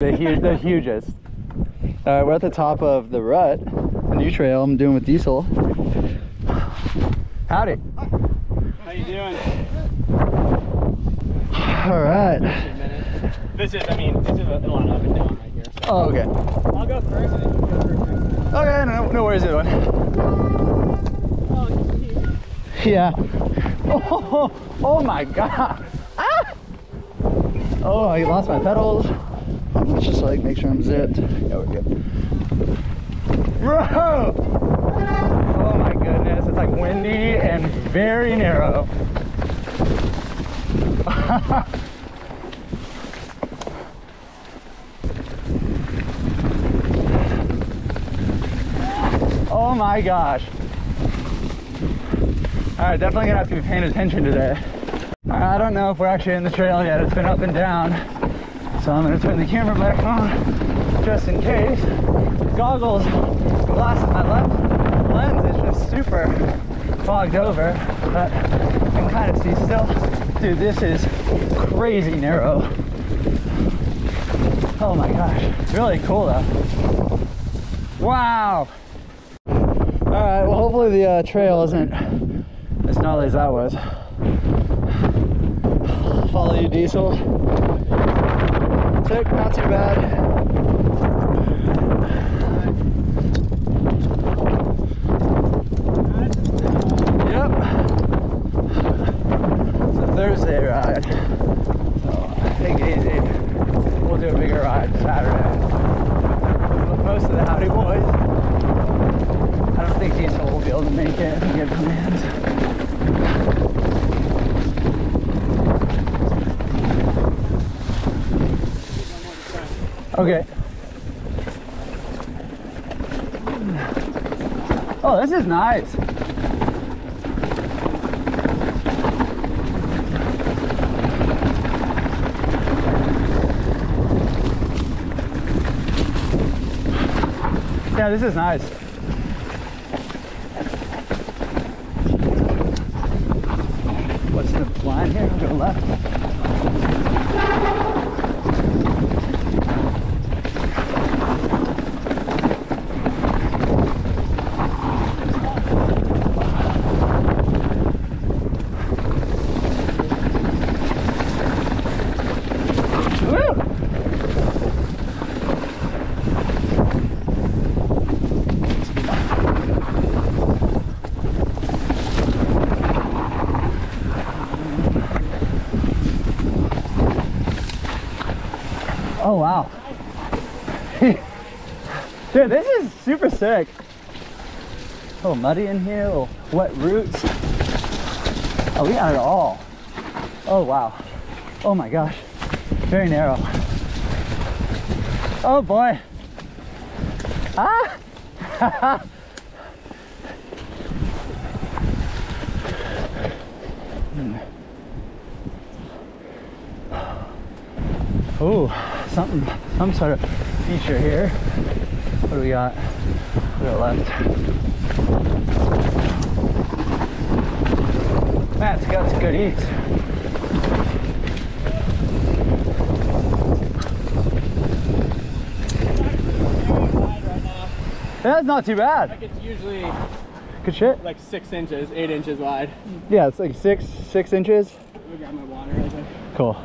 The, huge, the hugest. All right, we're at the top of the rut, the new trail I'm doing with Diesel. Howdy. How you doing? All right. This is, I mean, this is a lot up and down right here. So Oh, okay. I'll go first and then you go first. Okay, no, no worries, either one. Oh, geez. Yeah. Oh, oh my god. Ah! Oh, I lost my pedals. Let's just like make sure I'm zipped. Yeah, we're good. Bro! Oh my goodness, it's like windy and very narrow. oh my gosh. All right, definitely gonna have to be paying attention today. I don't know if we're actually in the trail yet. It's been up and down. So I'm gonna turn the camera back on just in case. Goggles, glass in my left lens is just super fogged over, but I can kind of see still. Dude, this is crazy narrow. Oh my gosh, really cool though. Wow. All right, well hopefully the uh, trail isn't as gnarly as that was. Follow you, Diesel. Sick, not too bad. Yep. It's a Thursday ride. So take it easy. We'll do a bigger ride Saturday. Most of the Howdy boys. I don't think Diesel will be able to make it and give Okay. Oh, this is nice. Yeah, this is nice. What's the line here? Go left. Woo! Oh wow. Dude, this is super sick. A little muddy in here, little wet roots. Oh, we got it all. Oh wow. Oh my gosh. Very narrow. Oh boy. Ah! Oh, something, some sort of feature here. What do we got? We got left. Man, it's got some good eats. That's not too bad. Like it's usually Good shit. like six inches, eight inches wide. Yeah, it's like six, six inches. Let me grab my water. Cool.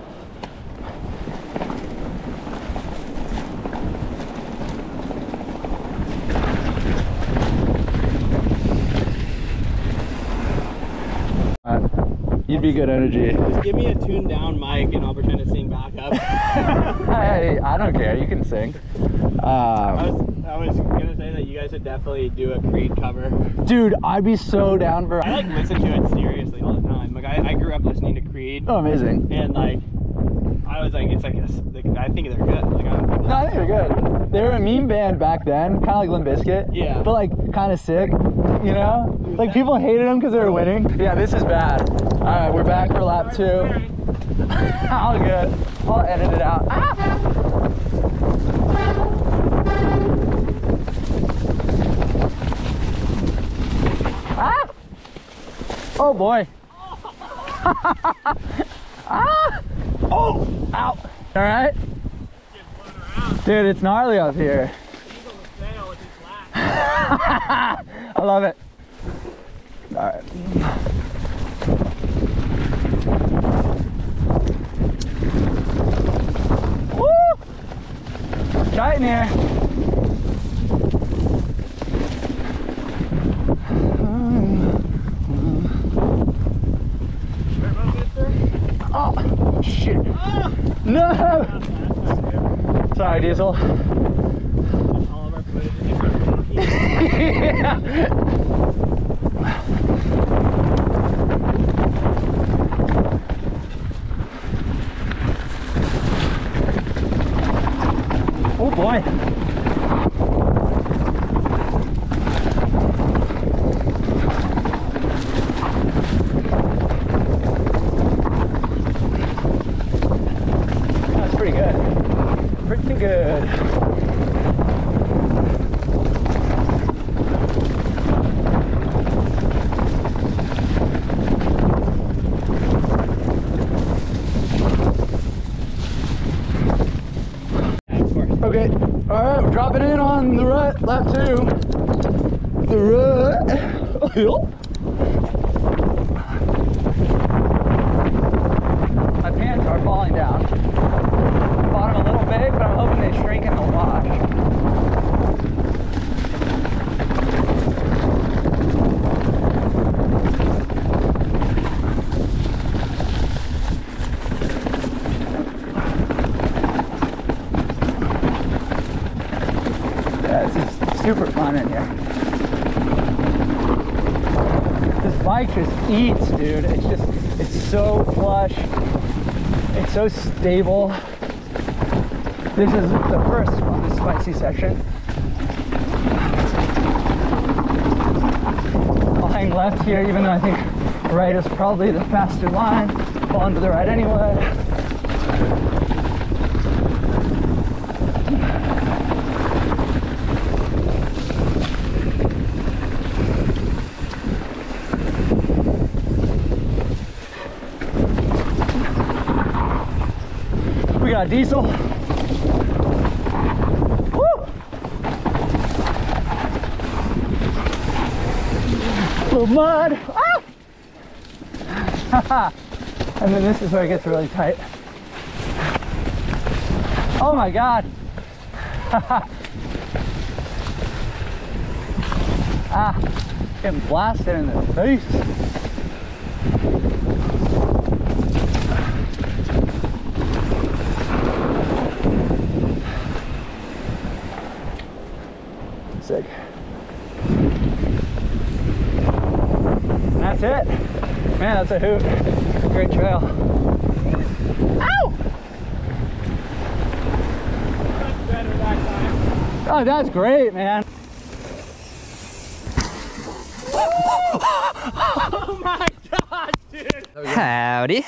Be good energy. Just give me a tuned down mic and I'll pretend to sing back up. Hey, I don't care. You can sing. I Um, was, I was gonna say that you guys would definitely do a Creed cover. dude, I'd be so down for. I like listen to it seriously all the time. Like I, I grew up listening to Creed, Oh, amazing. and like I was like, it's like, a, like I think they're good. Like I No, I think they're good. They were a meme band back then, kind of like Limp Bizkit. Yeah. But like kind of sick, you know? Like people hated them because they were winning. Yeah, this is bad. All right, we're back for lap two. All good. I'll edit it out. Ah! Ah! Oh boy. ah! Oh! Ow! All right. Dude, it's gnarly up here. I love it. All right. Woo! Tight in here. Oh, shit. No! Sorry, Diesel. yeah. Rut, lap two. The. My pants are falling down. Bottom a little big, but I'm hoping they shrink in the wash. Yeah, this is fun in here. This bike just eats, dude. It's just, it's so flush. It's so stable. This is the first on the spicy section. I'll left here, even though I think right is probably the faster line. Fall into the right anyway. Got diesel. Woo! Little mud. Ah! and then this is where it gets really tight. Oh my god. ah, getting blasted in the face. Sick. And that's it. Man, that's a hoot. Great trail. Ow! that. Oh, that's great, man. Oh my gosh, dude. Howdy.